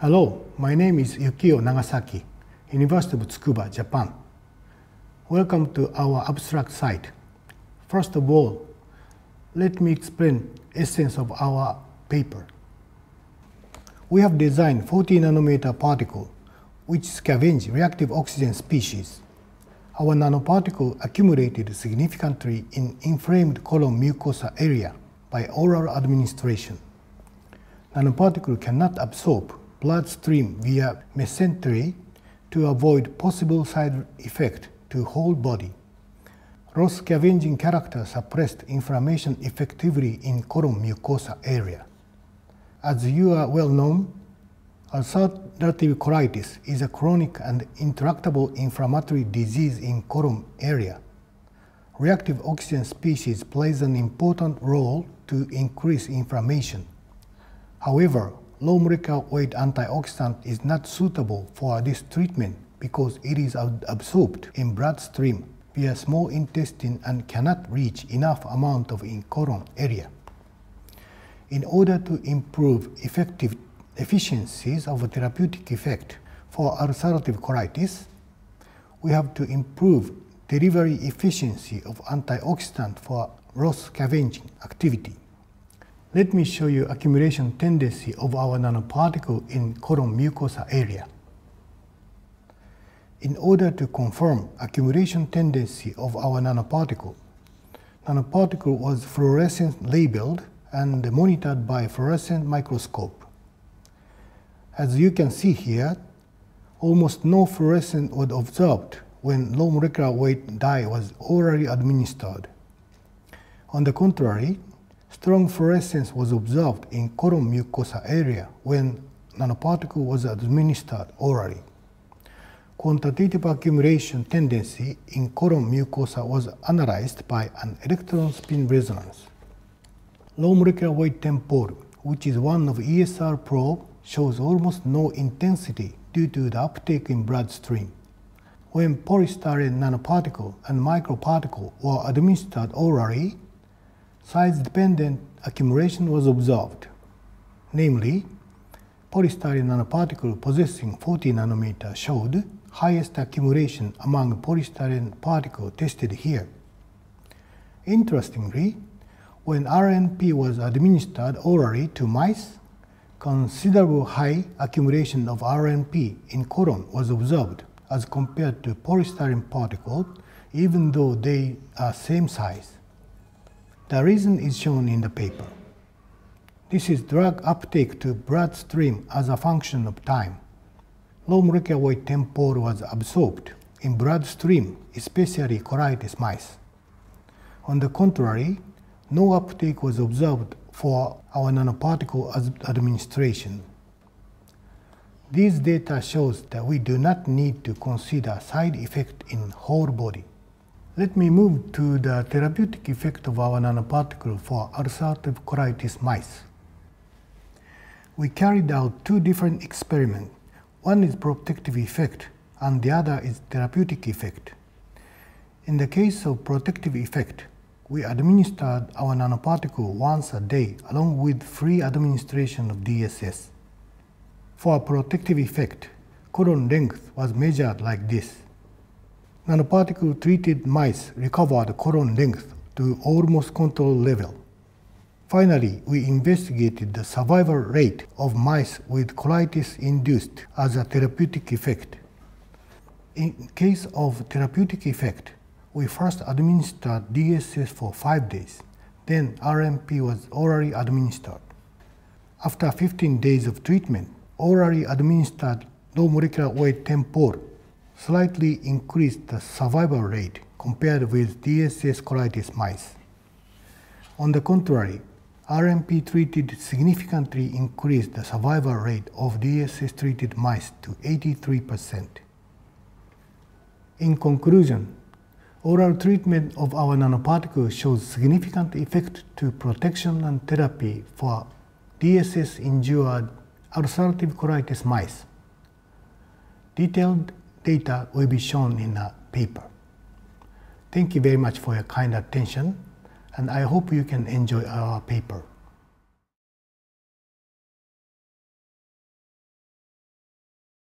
Hello, my name is Yukio Nagasaki, University of Tsukuba, Japan. Welcome to our abstract site. First of all, let me explain essence of our paper. We have designed 40 nanometer particle which scavenge reactive oxygen species. Our nanoparticle accumulated significantly in inflamed colon mucosa area by oral administration. Nanoparticle cannot absorb bloodstream via mesentery to avoid possible side effect to whole body. ROS scavenging character suppressed inflammation effectively in colon mucosa area. As you are well known, ulcerative colitis is a chronic and intractable inflammatory disease in colon area. Reactive oxygen species plays an important role to increase inflammation. However, low molecular weight antioxidant is not suitable for this treatment because it is absorbed in bloodstream via small intestine and cannot reach enough amount of in colon area. In order to improve effective efficiencies of therapeutic effect for ulcerative colitis, we have to improve delivery efficiency of antioxidant for ROS scavenging activity. Let me show you accumulation tendency of our nanoparticle in colon mucosa area. In order to confirm accumulation tendency of our nanoparticle, nanoparticle was fluorescent labeled and monitored by fluorescent microscope. As you can see here, almost no fluorescence was observed when low molecular weight dye was orally administered. On the contrary, strong fluorescence was observed in colon mucosa area when nanoparticle was administered orally. Quantitative accumulation tendency in colon mucosa was analyzed by an electron spin resonance. Low molecular weight TEMPOL, which is one of ESR probe, shows almost no intensity due to the uptake in bloodstream. When polystyrene nanoparticle and microparticle were administered orally, size-dependent accumulation was observed. Namely, polystyrene nanoparticle possessing 40 nanometer showed highest accumulation among polystyrene particles tested here. Interestingly, when RNP was administered orally to mice, considerable high accumulation of RNP in colon was observed as compared to polystyrene particles, even though they are same size. The reason is shown in the paper. This is drug uptake to bloodstream as a function of time low molecular weight TEMPOL was absorbed in bloodstream, especially colitis mice. On the contrary, no uptake was observed for our nanoparticle administration. These data shows that we do not need to consider side effect in whole body. Let me move to the therapeutic effect of our nanoparticle for ulcerative colitis mice. We carried out two different experiments one is protective effect and the other is therapeutic effect. In the case of protective effect, we administered our nanoparticle once a day along with free administration of DSS. For protective effect, colon length was measured like this. Nanoparticle treated mice recovered colon length to almost control level. Finally, we investigated the survival rate of mice with colitis induced as a therapeutic effect. In case of therapeutic effect, we first administered DSS for 5 days, then RNP was orally administered. After 15 days of treatment, orally administered low molecular weight TEMPOL slightly increased the survival rate compared with DSS colitis mice. On the contrary, RNP treated significantly increased the survival rate of DSS treated mice to 83%. In conclusion, oral treatment of our nanoparticles shows significant effect to protection and therapy for DSS injured ulcerative colitis mice. Detailed data will be shown in a paper. Thank you very much for your kind attention and I hope you can enjoy our paper.